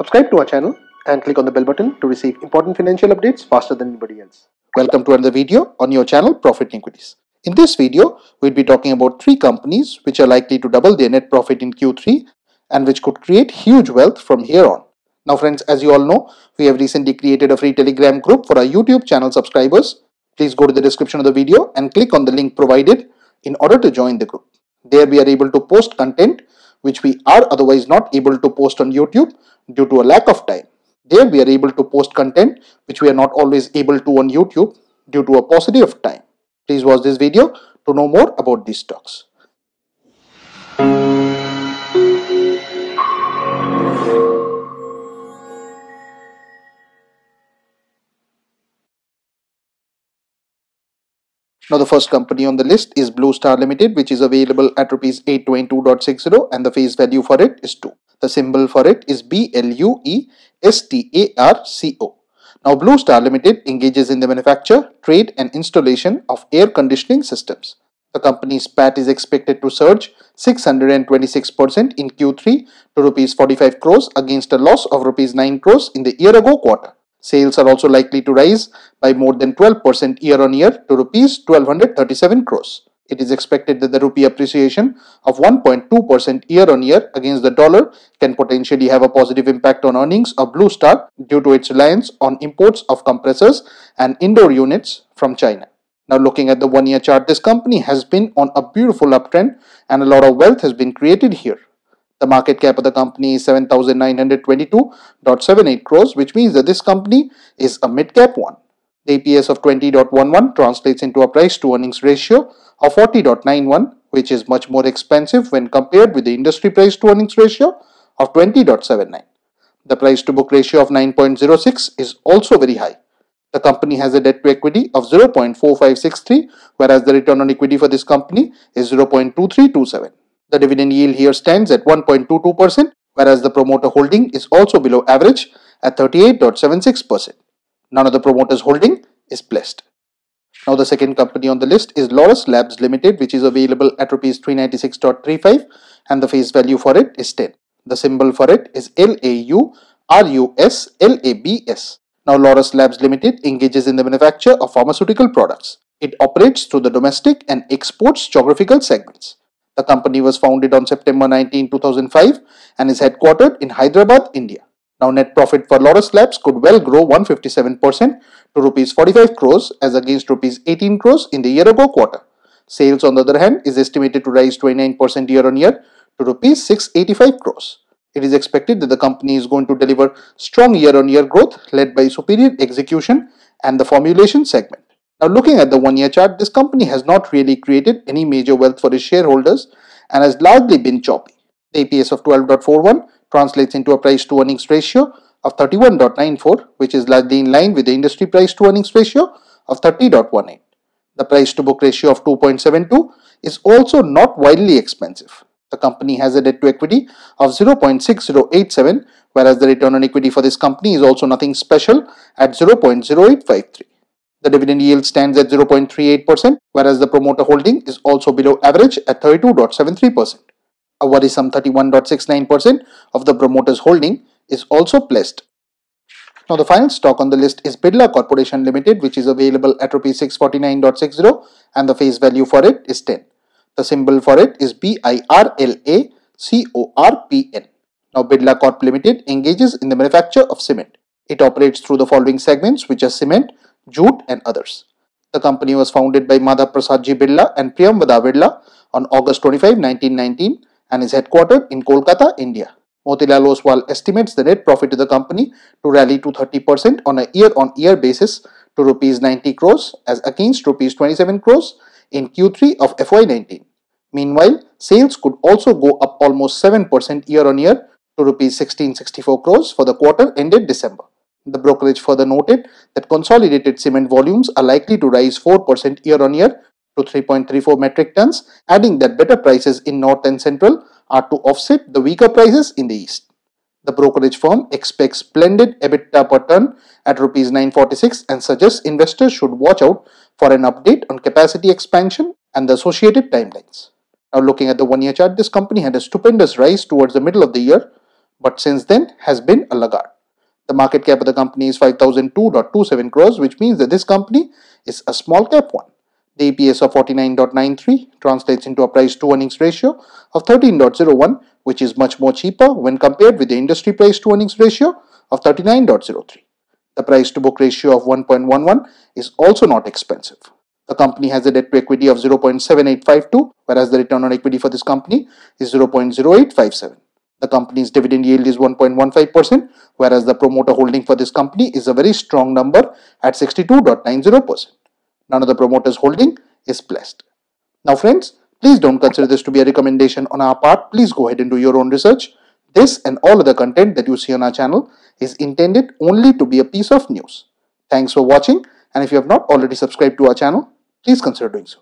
Subscribe to our channel and click on the bell button to receive important financial updates faster than anybody else. Welcome to another video on your channel Profit Equities. In this video, we'll be talking about three companies which are likely to double their net profit in Q3 and which could create huge wealth from here on. Now friends, as you all know, we have recently created a free telegram group for our YouTube channel subscribers. Please go to the description of the video and click on the link provided in order to join the group. There we are able to post content which we are otherwise not able to post on YouTube due to a lack of time. There we are able to post content which we are not always able to on YouTube due to a paucity of time. Please watch this video to know more about these stocks. Now the first company on the list is Blue Star Limited which is available at rupees 822.60 and the face value for it is 2. The symbol for it is B-L-U-E-S-T-A-R-C-O. Now Blue Star Limited engages in the manufacture, trade and installation of air conditioning systems. The company's PAT is expected to surge 626% in Q3 to rupees 45 crores against a loss of rupees 9 crores in the year ago quarter. Sales are also likely to rise by more than 12% year on year to rupees 1237 crores. It is expected that the rupee appreciation of 1.2% year on year against the dollar can potentially have a positive impact on earnings of Blue Star due to its reliance on imports of compressors and indoor units from China. Now looking at the one year chart, this company has been on a beautiful uptrend and a lot of wealth has been created here. The market cap of the company is 7,922.78 crores, which means that this company is a mid-cap one. The EPS of 20.11 translates into a price to earnings ratio of 40.91, which is much more expensive when compared with the industry price to earnings ratio of 20.79. The price to book ratio of 9.06 is also very high. The company has a debt to equity of 0.4563, whereas the return on equity for this company is 0.2327. The dividend yield here stands at 1.22%, whereas the promoter holding is also below average at 38.76%. None of the promoters holding is pledged. Now the second company on the list is Laurus Labs Limited which is available at rupees 396.35 and the face value for it is 10. The symbol for it is LAURUS Now Laurus Labs Limited engages in the manufacture of pharmaceutical products. It operates through the domestic and exports geographical segments. The company was founded on September 19, 2005 and is headquartered in Hyderabad, India. Now net profit for Laurus Labs could well grow 157% to rupees 45 crores as against rupees 18 crores in the year ago quarter. Sales on the other hand is estimated to rise 29% year on year to rupees 685 crores. It is expected that the company is going to deliver strong year on year growth led by superior execution and the formulation segment. Now looking at the one year chart, this company has not really created any major wealth for its shareholders and has largely been choppy. The EPS of 12.41 translates into a price to earnings ratio of 31.94 which is largely in line with the industry price to earnings ratio of 30.18. The price to book ratio of 2.72 is also not wildly expensive. The company has a debt to equity of 0.6087 whereas the return on equity for this company is also nothing special at 0.0853. The dividend yield stands at 0.38%, whereas the promoter holding is also below average at 32.73%. A worrisome 31.69% of the promoter's holding is also pledged. Now the final stock on the list is Birla Corporation Limited which is available at rupees 649.60 and the face value for it is 10. The symbol for it is B-I-R-L-A-C-O-R-P-N. Now Birla Corp Limited engages in the manufacture of cement. It operates through the following segments which are cement, jute and others. The company was founded by Madhav Prasadji Birla and Priyamvada Birla on August 25, 1919 and is headquartered in Kolkata, India. Motilal Oswal estimates the net profit of the company to rally to 30% on a year-on-year -year basis to rupees 90 crores as against rupees 27 crores in Q3 of FY19. Meanwhile, sales could also go up almost 7% year-on-year to rupees 1664 crores for the quarter ended December. The brokerage further noted that consolidated cement volumes are likely to rise 4% year on year to 3.34 metric tons, adding that better prices in north and central are to offset the weaker prices in the east. The brokerage firm expects blended EBITDA per ton at rupees 946 and suggests investors should watch out for an update on capacity expansion and the associated timelines. Now looking at the one year chart, this company had a stupendous rise towards the middle of the year but since then has been a laggard. The market cap of the company is 5002.27 crores, which means that this company is a small cap one. The EPS of 49.93 translates into a price to earnings ratio of 13.01, which is much more cheaper when compared with the industry price to earnings ratio of 39.03. The price to book ratio of 1.11 is also not expensive. The company has a debt to equity of 0.7852, whereas the return on equity for this company is 0.0857. The company's dividend yield is 1.15%, whereas the promoter holding for this company is a very strong number at 62.90%. None of the promoters holding is pledged. Now friends, please don't consider this to be a recommendation on our part. Please go ahead and do your own research. This and all other content that you see on our channel is intended only to be a piece of news. Thanks for watching and if you have not already subscribed to our channel, please consider doing so.